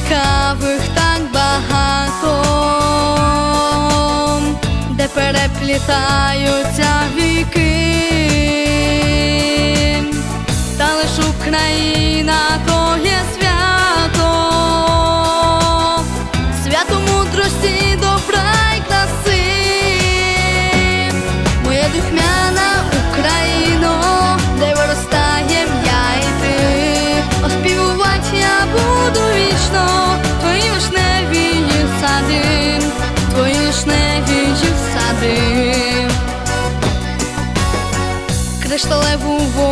цікавих так багато, де переплітаються віки. festa levo um voo.